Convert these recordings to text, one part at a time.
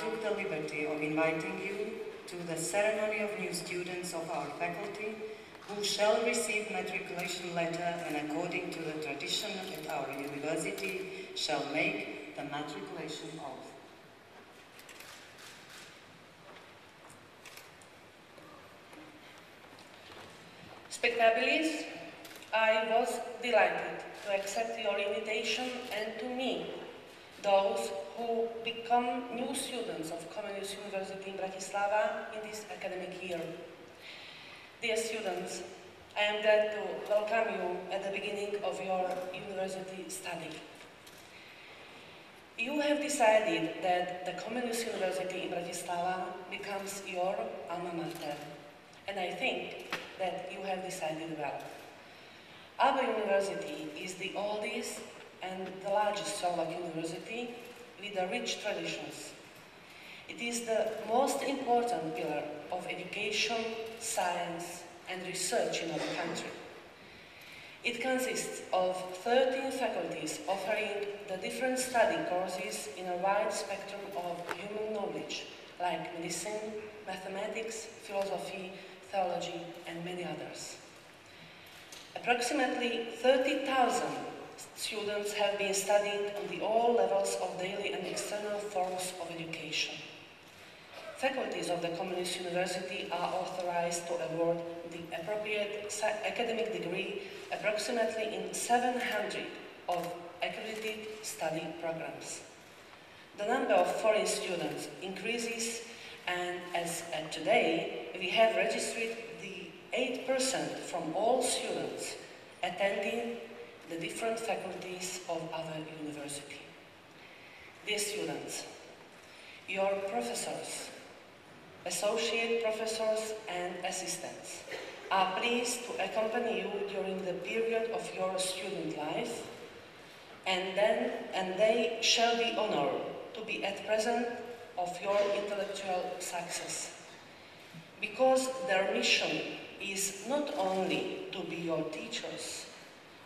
took the liberty of inviting you to the ceremony of new students of our faculty who shall receive matriculation letter and according to the tradition at our university shall make the matriculation oath. Spectabilis, I was delighted to accept your invitation and to meet those who become new students of Comenius University in Bratislava in this academic year. Dear students, I am glad to welcome you at the beginning of your university study. You have decided that the Comenius University in Bratislava becomes your alma mater, and I think that you have decided well. Our university is the oldest and the largest Slovak university with a rich traditions. It is the most important pillar of education, science and research in our country. It consists of 13 faculties offering the different study courses in a wide spectrum of human knowledge, like medicine, mathematics, philosophy, theology, and many others. Approximately 30,000 students have been studying on the all levels of daily and external forms of education. Faculties of the Comenius University are authorized to award the appropriate academic degree approximately in 700 of accredited study programs. The number of foreign students increases and as at today, we have registered the 8% from all students attending the different faculties of our university. Dear students, your professors, associate professors and assistants are pleased to accompany you during the period of your student life and then and they shall be honored to be at present of your intellectual success because their mission is not only to be your teachers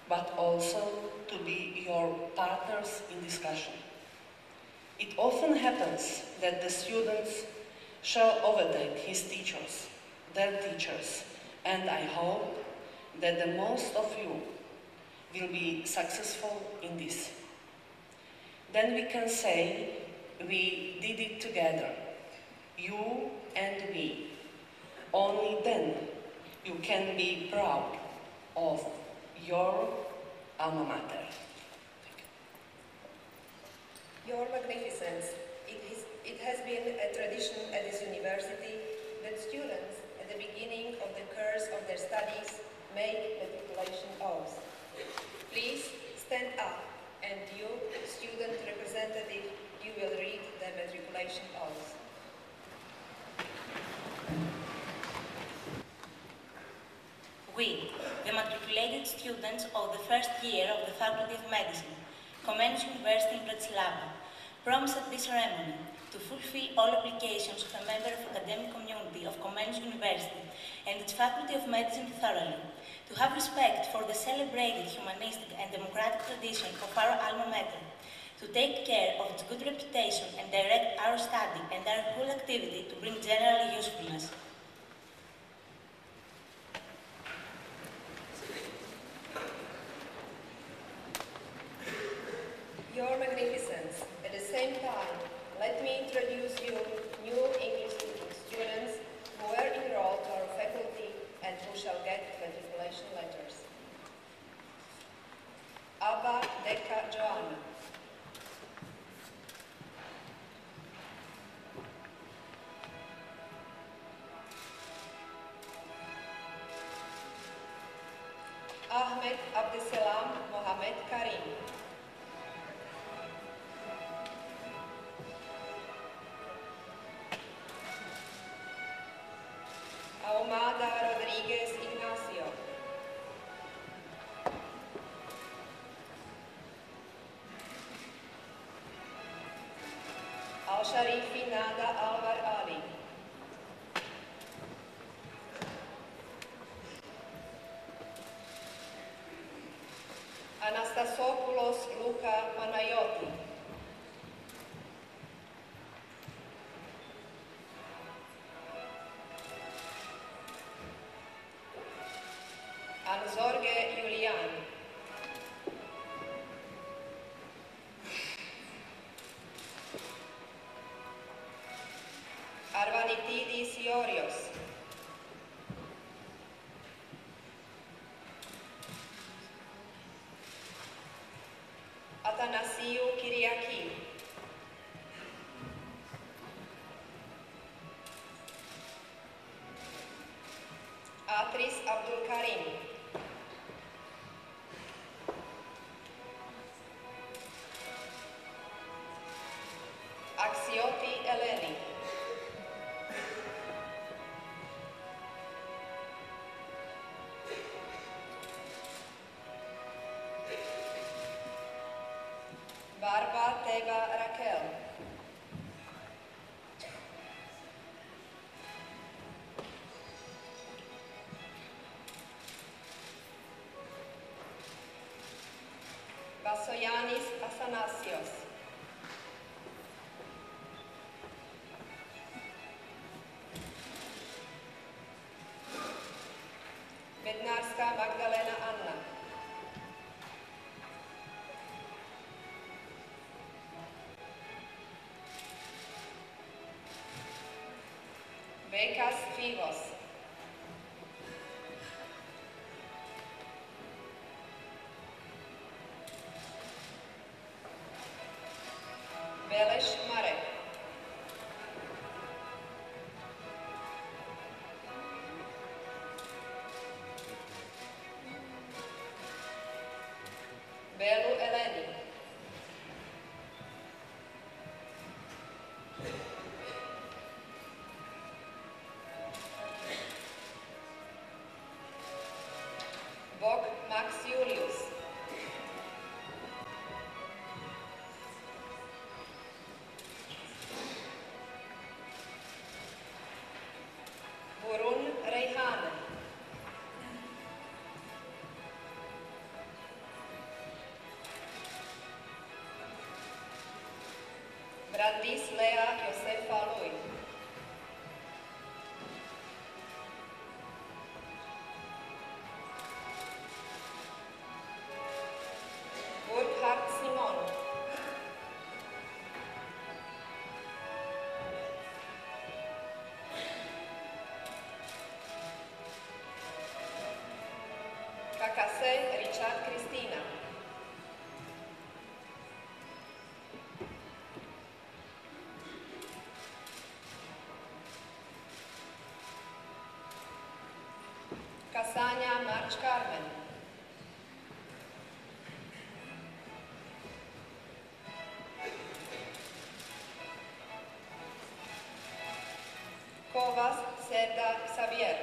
but also to be your partners in discussion. It often happens that the students shall overtake his teachers, their teachers, and I hope that the most of you will be successful in this. Then we can say we did it together, you and me. Only then you can be proud of your alma mater. Your Magnificence, it, is, it has been a tradition at this university that students at the beginning of the course of their studies make the matriculation oaths. Please stand up and you, student students of the first year of the Faculty of Medicine, Comenius University in Bratislava, promise at this ceremony to fulfill all obligations of a member of academic community of Comenius University and its Faculty of Medicine thoroughly, to have respect for the celebrated humanistic and democratic tradition of our alma mater, to take care of its good reputation and direct our study and our whole activity to bring general usefulness. Al-Sharifi Nada Alvar Ali. Anastasop Carlos Luca Panayoti. Anzorge Julian. Atanasio Vasoyanis Athanasios. Bednárska Magdalena Anna. Vekas Fivos. Brandis Lea Kasania March Carmen. Kovas Serda Xavier.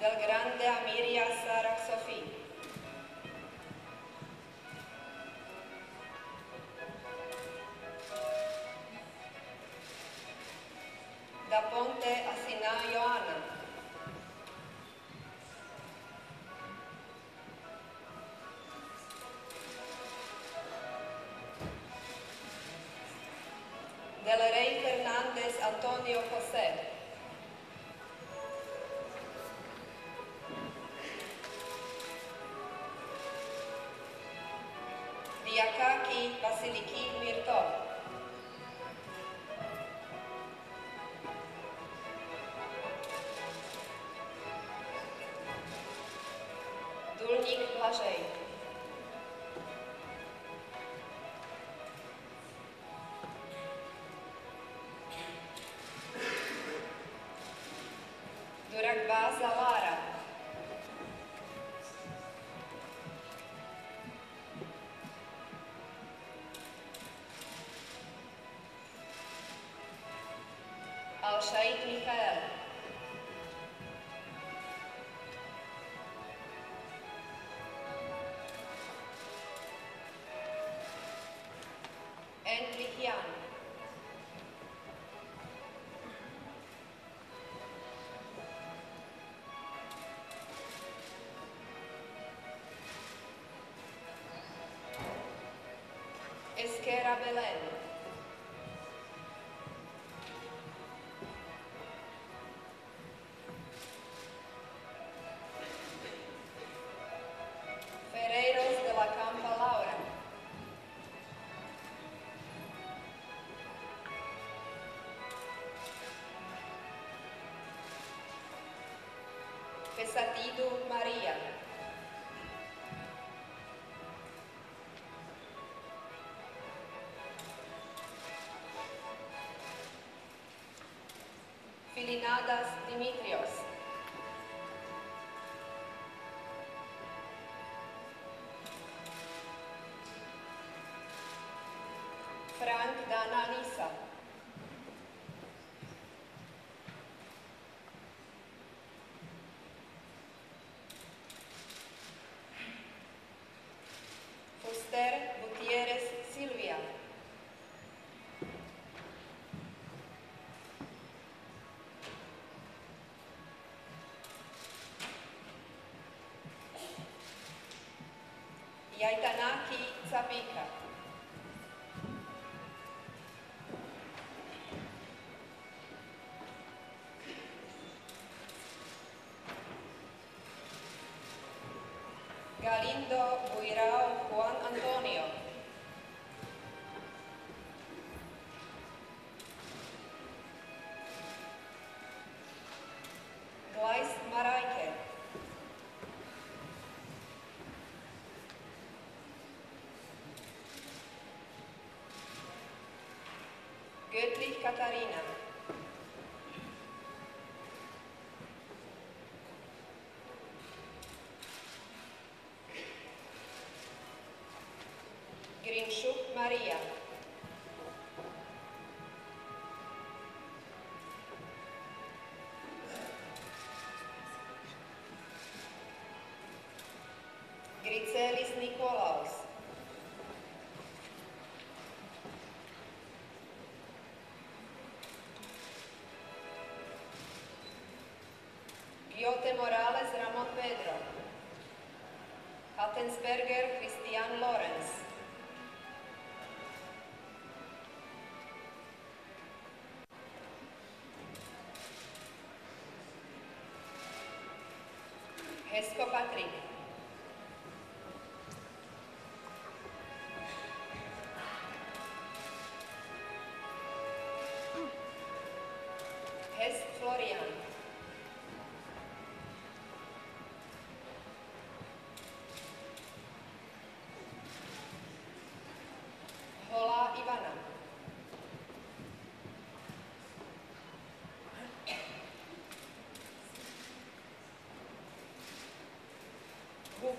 Del Grande Amiria Da Ponte Asina Ioana. Del Rey Fernández Antonio José. par Saïd Esquera Enrique Belém. Vesatido Maria. Filinadas Dimitrios. Yaitanaki Zabika. Göttlich Katharina. Grinchuk Maria. Gricelis Nikolaus. Giote Morales Ramon Pedro. Hattensberger Christian Lorenz.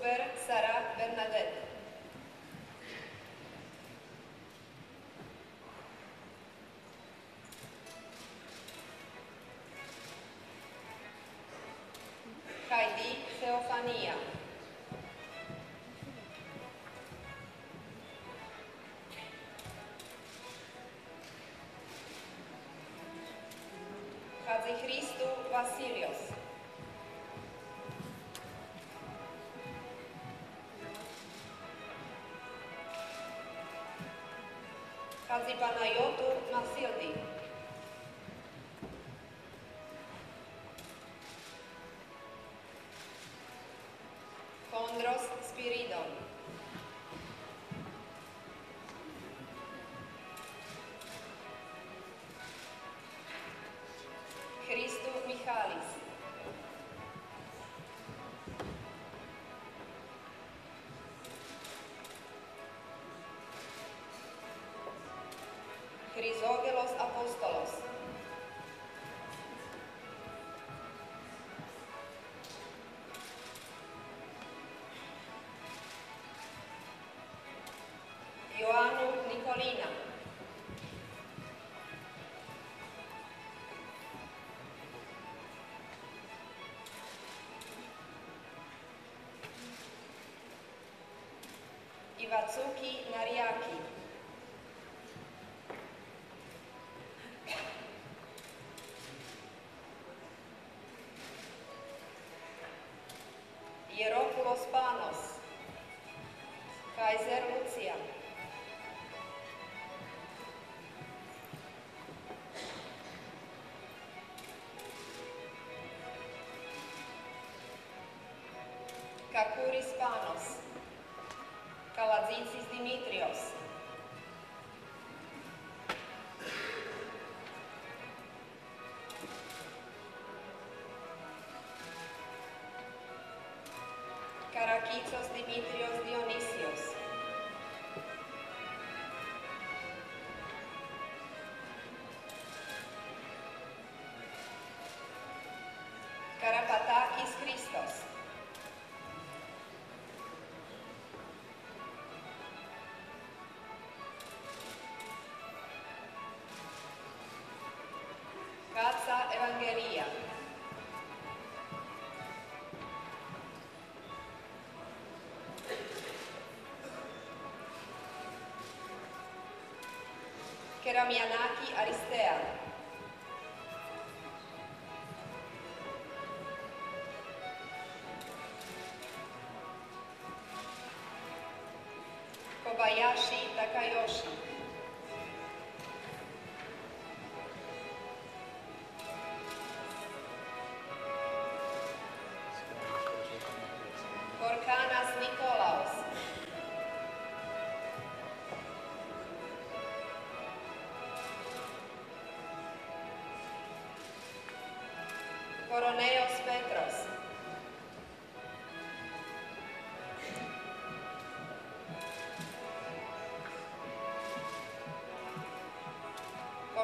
Zuber Sara Bernadette. Heidi Teofania. Χατζηχρήστου Vasilios. Hadzi Panayotu Masildi. Crisógelos apostolos. Ioannu Nicolina. Iwatsuki Nariaki. los panos. Kaiser Lucia. Kakuris Panos. Kaladzinsis Dimitrios. Paquitos, Dimitrios, Dionisios. Carapatakis Christos. Gatsa Evangelia. Keramia Aristea,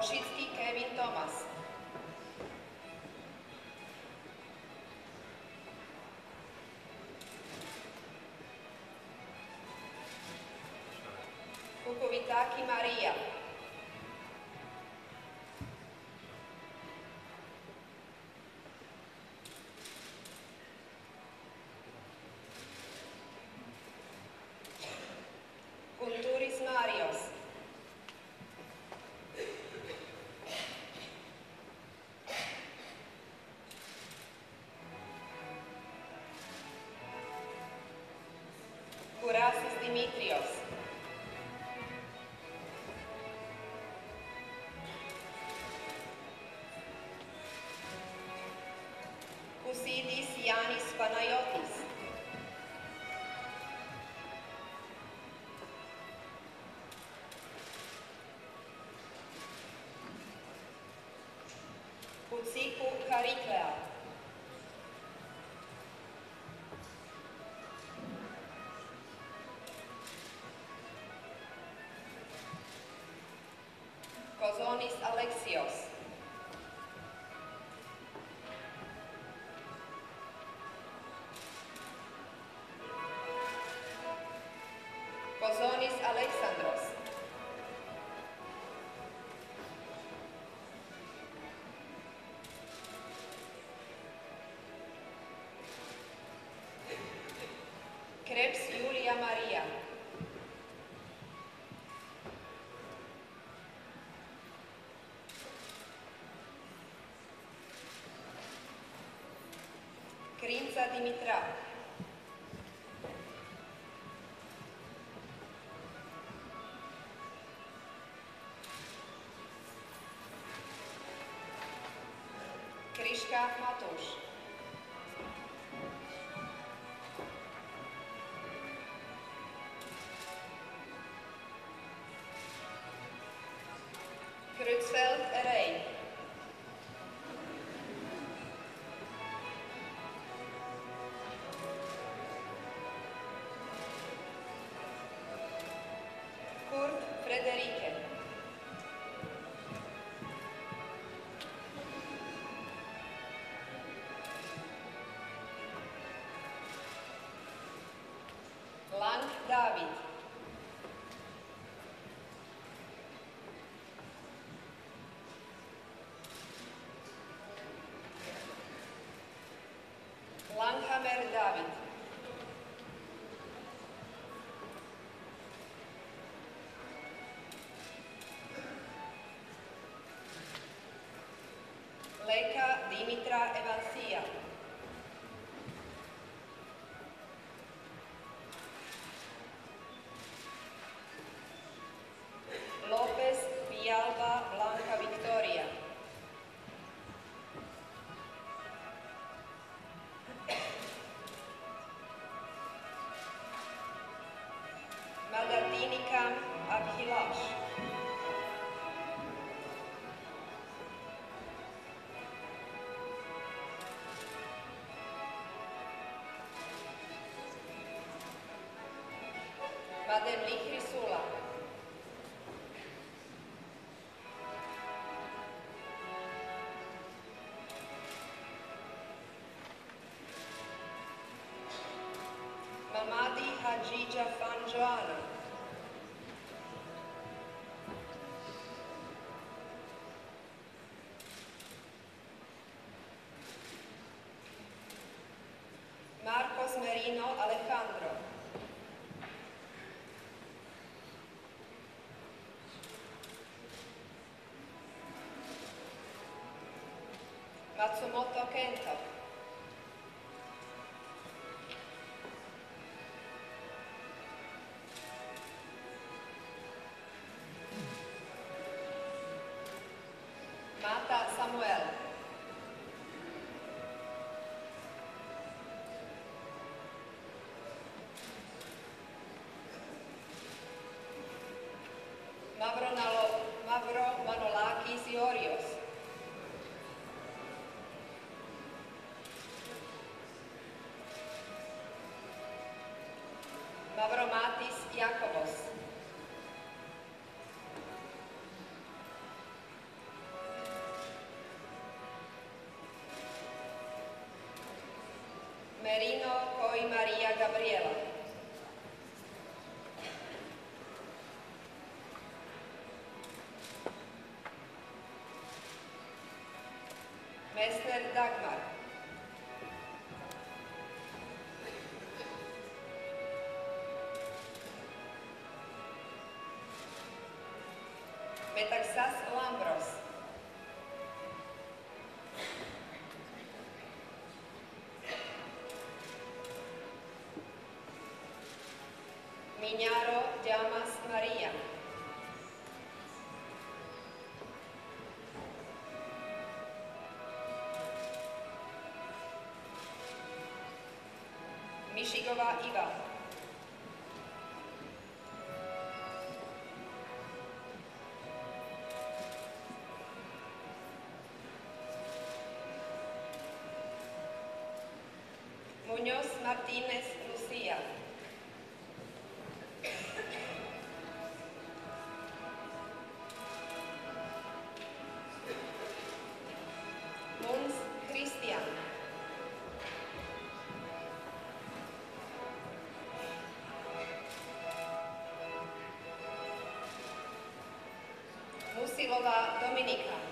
Švedski Kevin Thomas. Kukovitaki Marija. Dimitrios. Kusidis Yanis Panayotis. Kutsiku Kariklea. Alexios, Kozonis Alexandros, Krebs Dimitra, Kriška Matúš, Krutzfeld Ray, David, Bademli Hrisula. Mamadi Hajija Fanjoana. Marcos Merino Alejandro, Matsumoto Kento, Μαύρο Μαύρο Μανολάκης Ιώριος. Metaxas Lambros, Miñaro Llamas María, Mišigová Iva, Martínez Lucía. Mons Cristian. Musilova Dominica.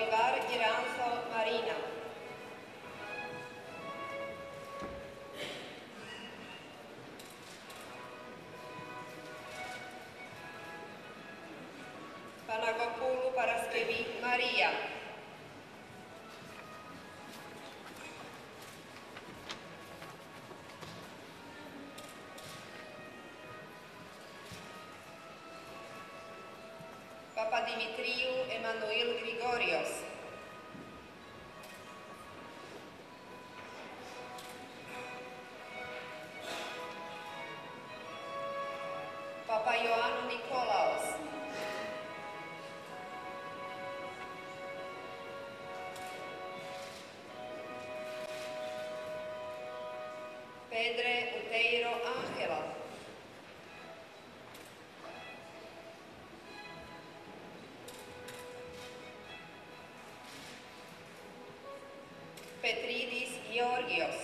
Olivar Iranzo Marina, Panagopoulou Paraskevi Maria, Papa Dimitriou Emmanuel dormitorios Georgios.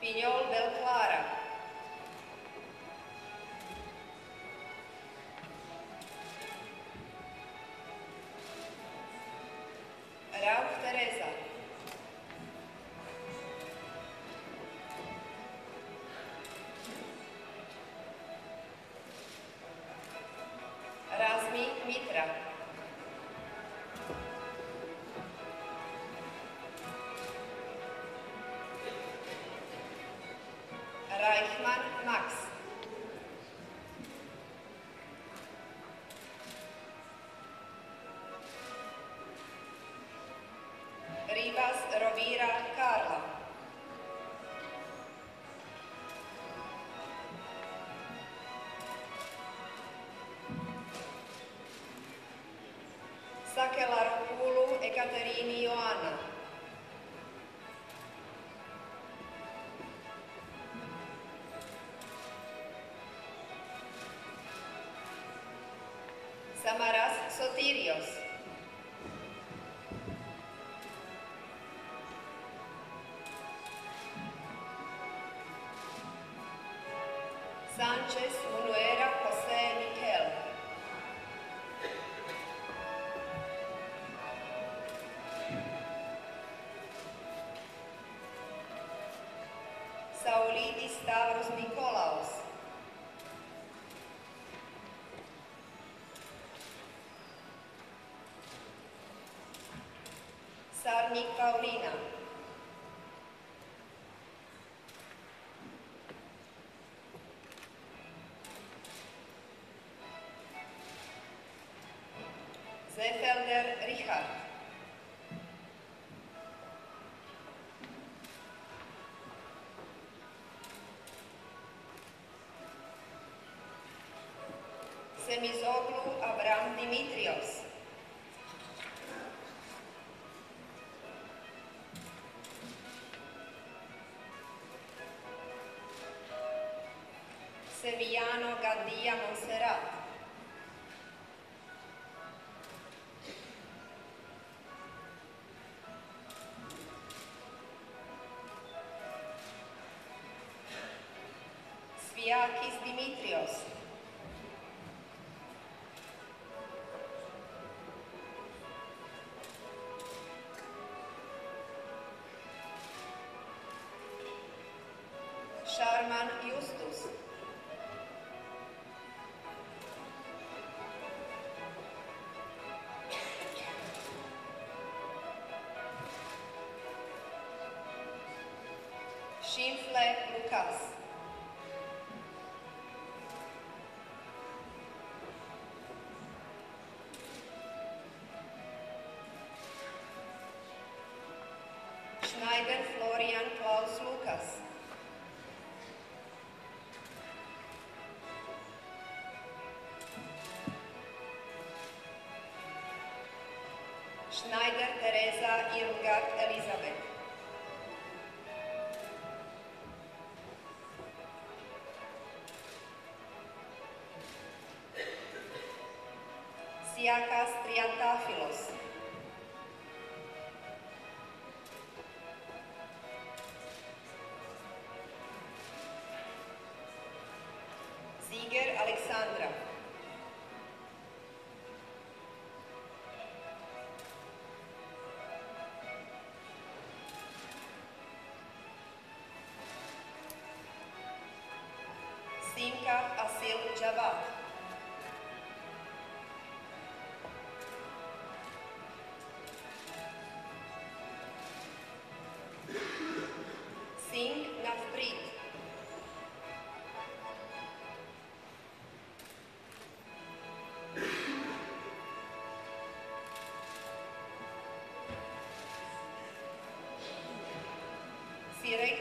Piñol Rivas Rovira Sánchez Munuera José Miquel. Saulidis Stavros Nikolaos. Sarnik Paulina. Zefelder Richard. Semizoglu Abram Dimitrios. Sevillano Gandia Monserrat. Sviakis Dimitrios. Schneider Florian Klaus Lukas. Schneider Teresa Irmgard Elisabeth. Siakas Triantafilos.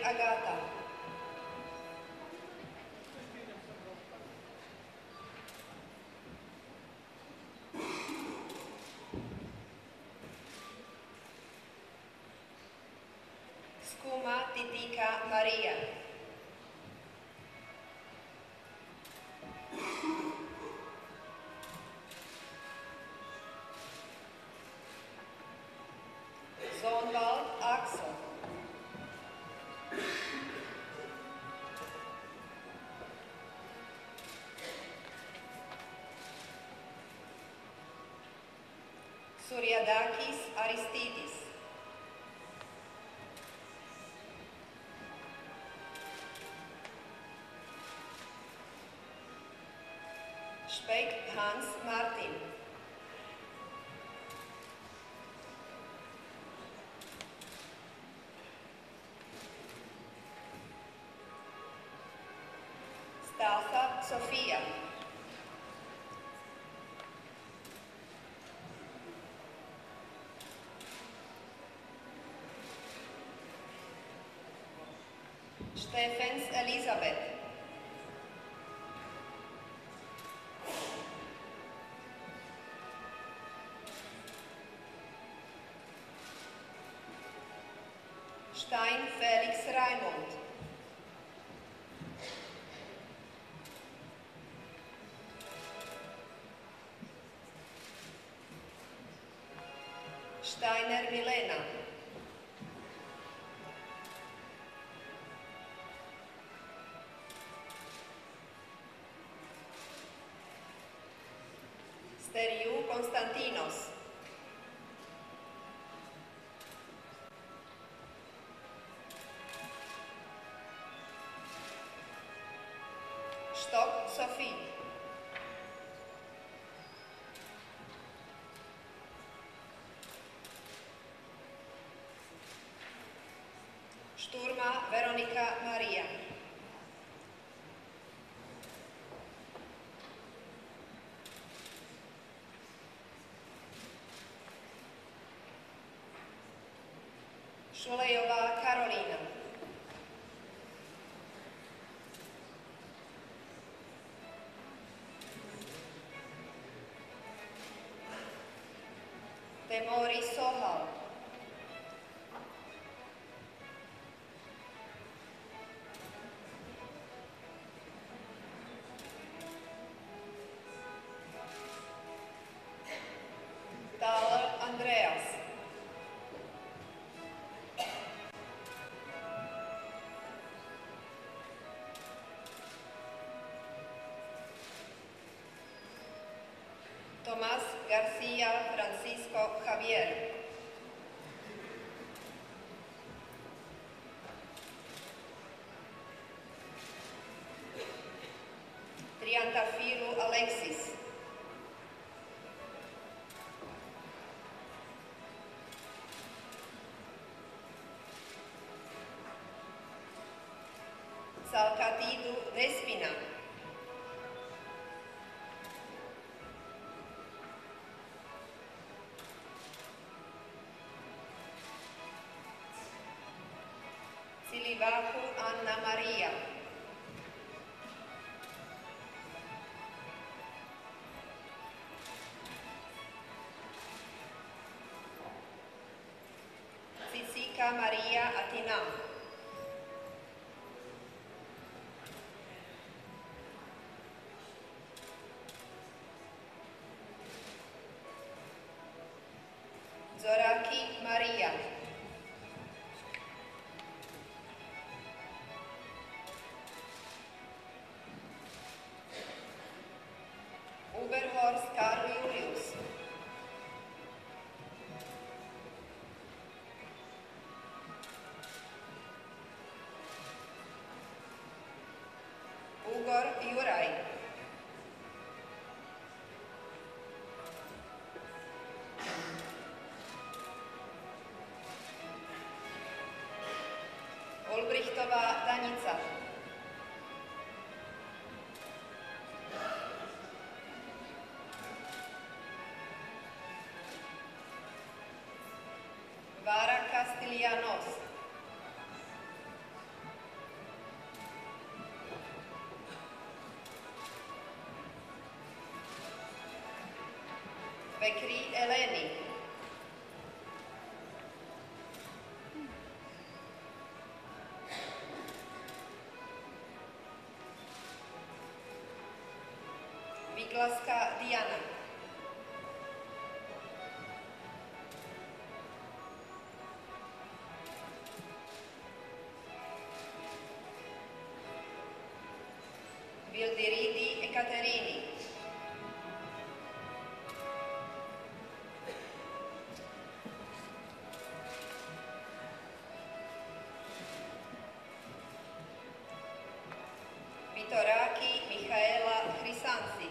Agata. Skuma Titika Maria. Suriadakis Aristidis. Speck Hans Martin. Stasa Sofia. Stefens Elizabeth. Stein Felix Raimund. Steiner Milena. Steriu Konstantinos. Stock Sophie. Šturma Veronika Maria. Memory Soha Tomás García Francisco Javier. Silivaco Anna Maria. Uberhorst Karl Julius. Ugor Juraj. Olbrichtová Danica. Bekri Eleni. Viglaska Diana. Vildiridi Ekaterini. Vitoráky Michaela Chrysanci.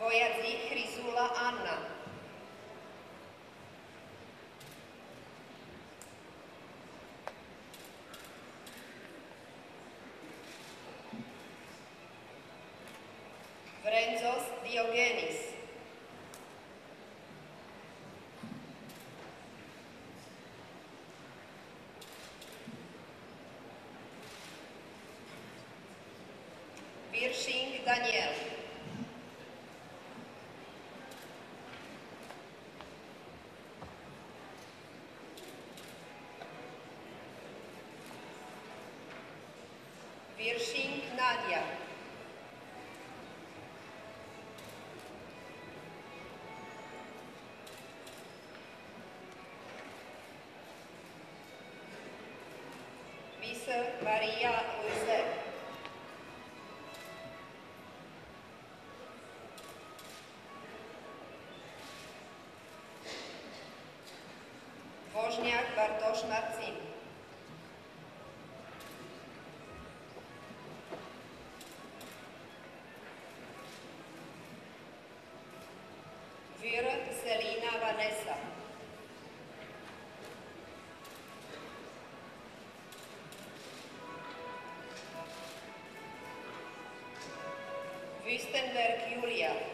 Vojadzík Chrysula Anna. Vrenzos Diogenes. Даниэль. Вершинг Надя. Виса Мария Schmatzing. Führer Selina Vanessa. Wüstenberg Julia.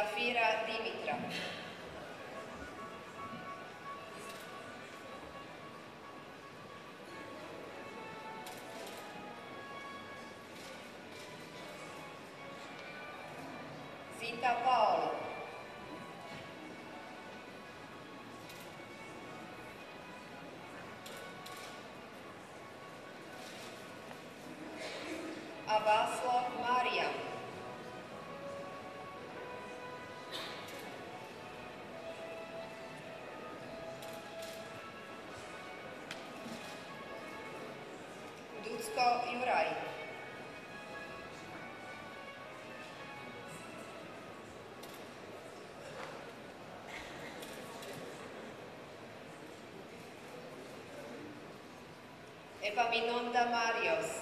Zafira Dimitra. Zita Paolo. Abaslo Maria. e Paminonda Marios.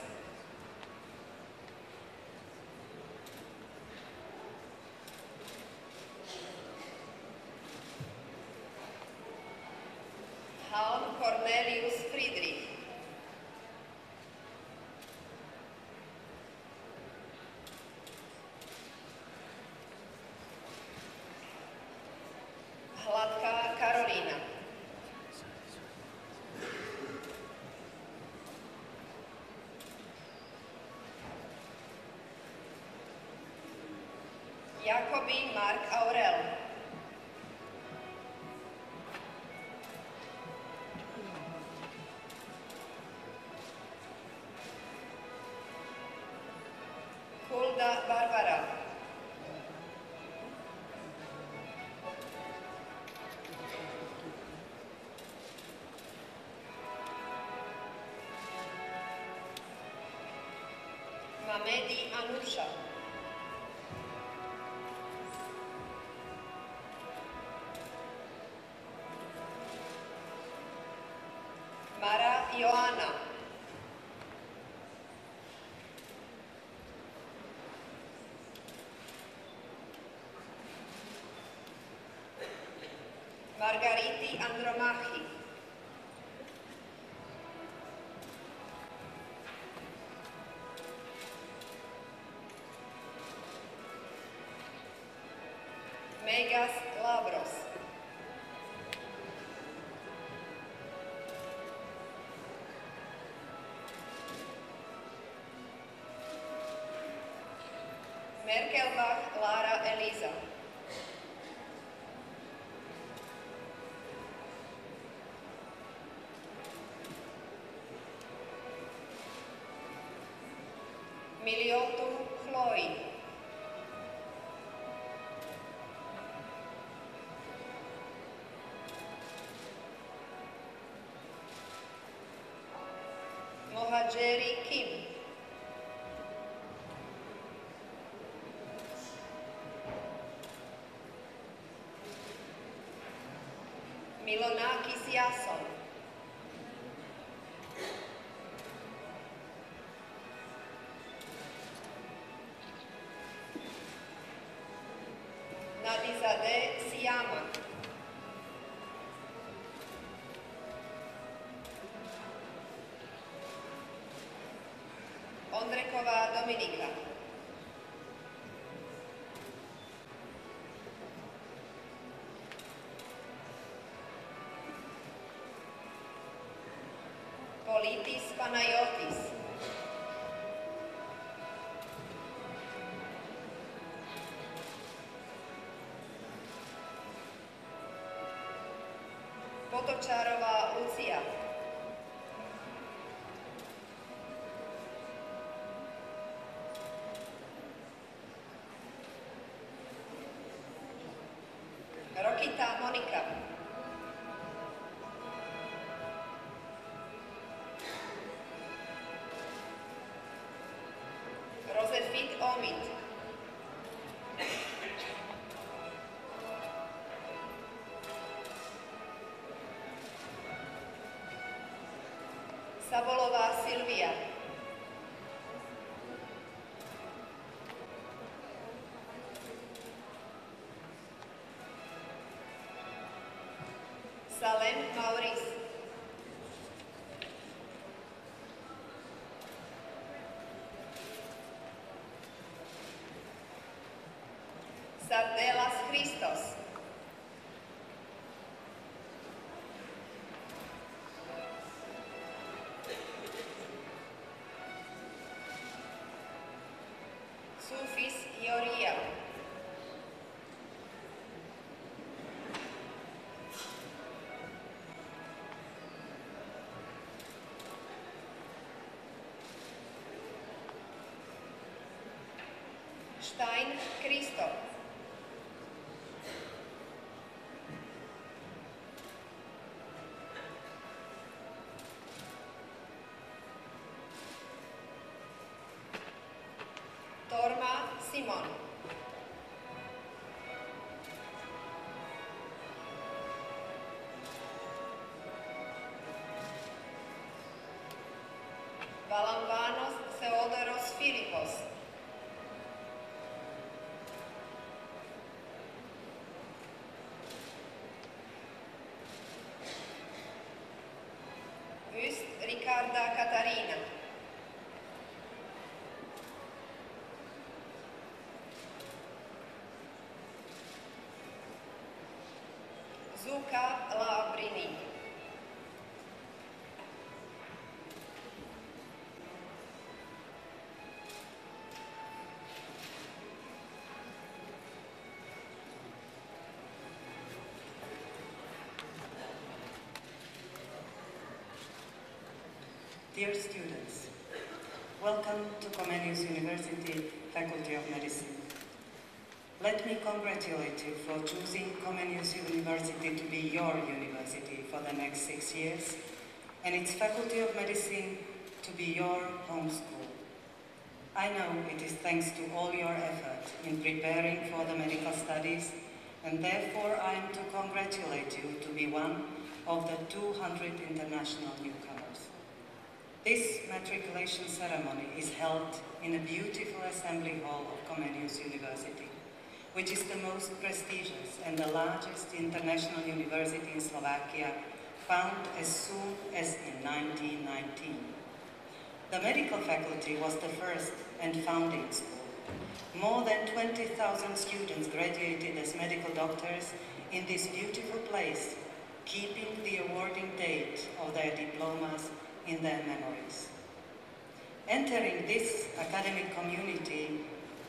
Jakoby Mark Aurel. Ioana. Margariti Andromachi. Lara Milona Kisiason. Nadizade Siama. Ondrekova Dominika. to my office. Potočárová Kavolová Silvia. Sufis Ioria. Stein Christoph. di riposo. Just Riccarda Catarina. Dear students, welcome to Comenius University Faculty of Medicine. Let me congratulate you for choosing Comenius University to be your university for the next six years and its Faculty of Medicine to be your home school. I know it is thanks to all your effort in preparing for the medical studies and therefore I am to congratulate you to be one of the 200 international newcomers. This matriculation ceremony is held in a beautiful assembly hall of Comenius University, which is the most prestigious and the largest international university in Slovakia, found as soon as in 1919. The medical faculty was the first and founding school. More than 20,000 students graduated as medical doctors in this beautiful place, keeping the awarding date of their diplomas in their memories. Entering this academic community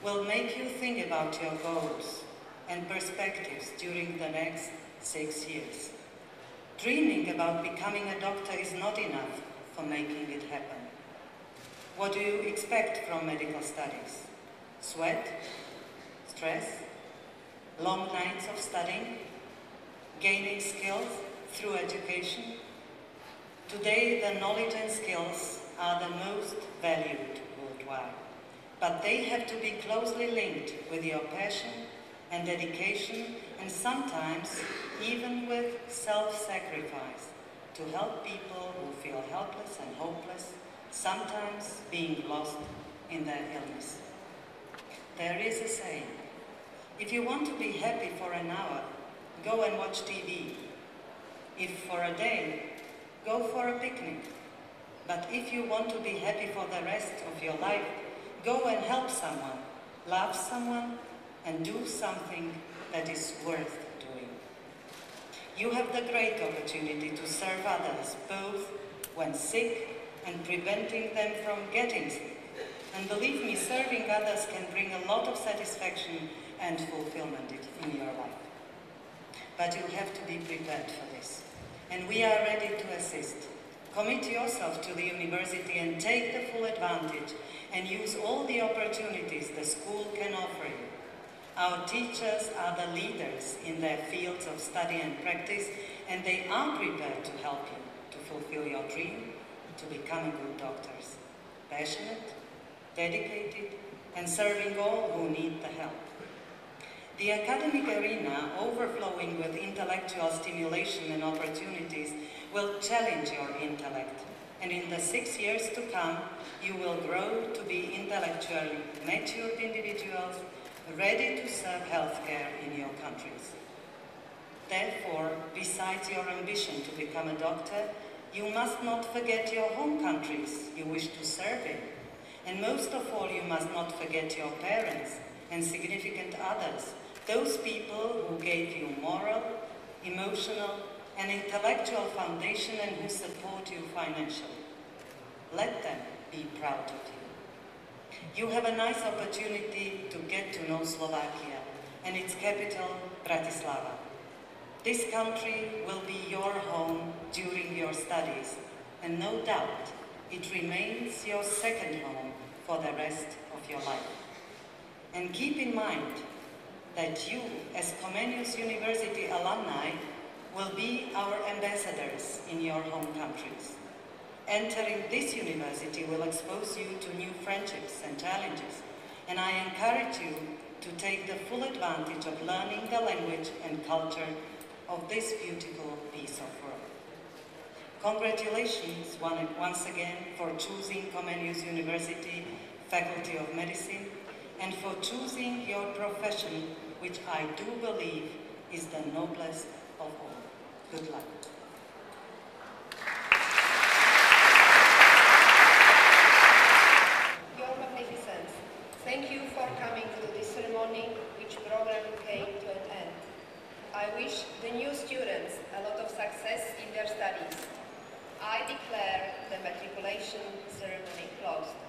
will make you think about your goals and perspectives during the next six years. Dreaming about becoming a doctor is not enough for making it happen. What do you expect from medical studies? Sweat? Stress? Long nights of studying? Gaining skills through education? Today, the knowledge and skills are the most valued worldwide, but they have to be closely linked with your passion, and dedication, and sometimes even with self-sacrifice to help people who feel helpless and hopeless, sometimes being lost in their illness. There is a saying, if you want to be happy for an hour, go and watch TV. If for a day, go for a picnic. But if you want to be happy for the rest of your life, go and help someone, love someone, and do something that is worth doing. You have the great opportunity to serve others, both when sick and preventing them from getting sick. And believe me, serving others can bring a lot of satisfaction and fulfillment in your life. But you have to be prepared for this. And we are ready to assist. Commit yourself to the university and take the full advantage and use all the opportunities the school can offer you. Our teachers are the leaders in their fields of study and practice, and they are prepared to help you to fulfill your dream to becoming good doctors. Passionate, dedicated, and serving all who need the help. The academic arena, overflowing with intellectual stimulation and opportunities, will challenge your intellect. And in the six years to come, you will grow to be intellectually matured individuals ready to serve healthcare in your countries. Therefore, besides your ambition to become a doctor, you must not forget your home countries you wish to serve in. And most of all, you must not forget your parents and significant others, those people who gave you moral, emotional, and intellectual foundation and who support you financially. Let them be proud of you. You have a nice opportunity to get to know Slovakia and its capital, Bratislava. This country will be your home during your studies, and no doubt it remains your second home for the rest of your life. And keep in mind that you, as Comenius University alumni, will be our ambassadors in your home countries. Entering this university will expose you to new friendships and challenges, and I encourage you to take the full advantage of learning the language and culture of this beautiful piece of world. Congratulations once again for choosing Comenius University Faculty of Medicine and for choosing your profession, which I do believe is the noblest of all. Good luck. Your Magnificence, thank you for coming to this ceremony which program came to an end. I wish the new students a lot of success in their studies. I declare the matriculation ceremony closed.